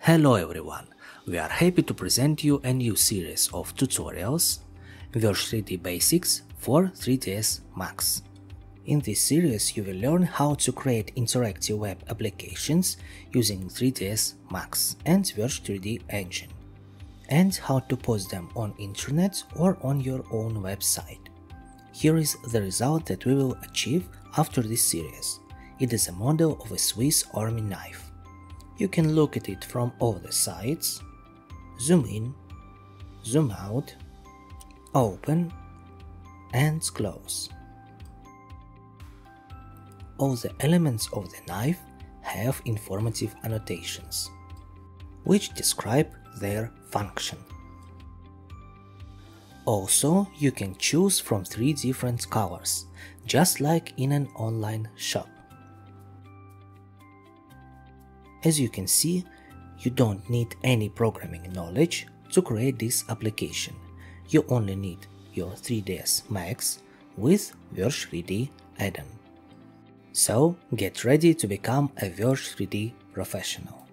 Hello everyone! We are happy to present you a new series of tutorials Verge 3D Basics for 3ds Max. In this series you will learn how to create interactive web applications using 3ds Max and Verge 3D engine and how to post them on internet or on your own website. Here is the result that we will achieve after this series. It is a model of a Swiss army knife. You can look at it from all the sides, zoom in, zoom out, open and close. All the elements of the knife have informative annotations, which describe their function. Also, you can choose from three different colors, just like in an online shop. As you can see, you don't need any programming knowledge to create this application. You only need your 3ds Max with Verge 3D add-on. So, get ready to become a Verge 3D professional.